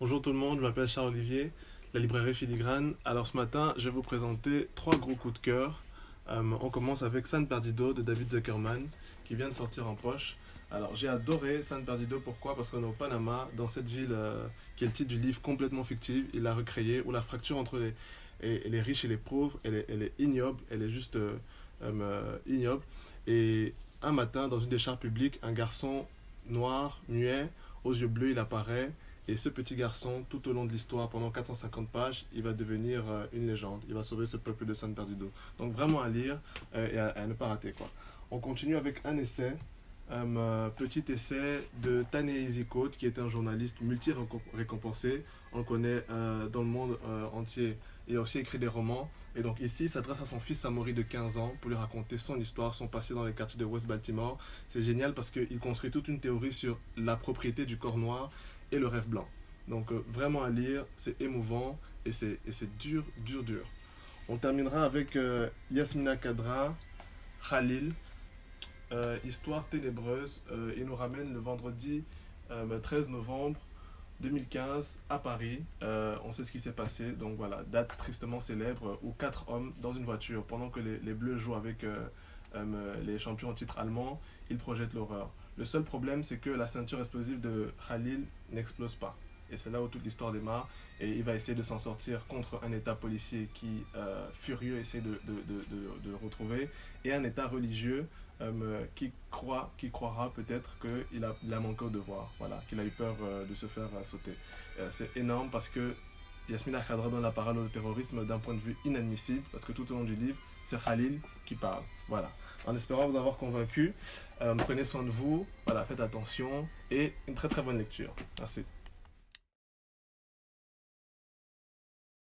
Bonjour tout le monde, je m'appelle Charles Olivier, la librairie Filigrane. Alors ce matin, je vais vous présenter trois gros coups de cœur. Euh, on commence avec San Perdido de David Zuckerman qui vient de sortir en poche. Alors j'ai adoré San Perdido, pourquoi? Parce qu'on est au Panama, dans cette ville euh, qui est le titre du livre complètement fictif, il l'a recréé, où la fracture entre les, riches et les pauvres, elle est, elle est ignoble, elle est juste euh, ignoble. Et un matin, dans une des chars publiques, un garçon noir, muet, aux yeux bleus, il apparaît et ce petit garçon, tout au long de l'histoire, pendant 450 pages, il va devenir euh, une légende. Il va sauver ce peuple de San Perdido. Donc vraiment à lire euh, et à, ne pas rater. Quoi. On continue avec un essai, un euh, petit essai de Tanei Cote, qui est un journaliste multi-récompensé. On le connaît dans le monde entier. Il a aussi écrit des romans. Et donc ici, il s'adresse à son fils Samori de 15 ans pour lui raconter son histoire, son passé dans les quartiers de West Baltimore. C'est génial parce qu'il construit toute une théorie sur la propriété du corps noir et le rêve blanc. Donc euh, vraiment à lire, c'est émouvant et c'est dur, dur, dur. On terminera avec euh, Yasmina Kadra, Khalil, euh, Histoire ténébreuse. il nous ramène le vendredi 13 novembre 2015 à Paris. on sait ce qui s'est passé. Donc voilà, date tristement célèbre où quatre hommes dans une voiture, pendant que les, les Bleus jouent avec les champions en titre allemand, ils projettent l'horreur. Le seul problème, c'est que la ceinture explosive de Khalil n'explose pas. Et c'est là où toute l'histoire démarre. Et il va essayer de s'en sortir contre un État policier qui, euh, furieux, essaie de, de, de, de, retrouver. Et un État religieux euh, qui croit, qui croira peut-être qu'il a, manqué au devoir. Voilà, qu'il a eu peur euh, de se faire sauter. c'est énorme parce que Yasmina Khadra donne la parole au terrorisme d'un point de vue inadmissible. Parce que tout au long du livre, c'est Khalil qui parle. Voilà en espérant vous avoir convaincu. Euh, prenez soin de vous, faites attention et une très très bonne lecture. Merci.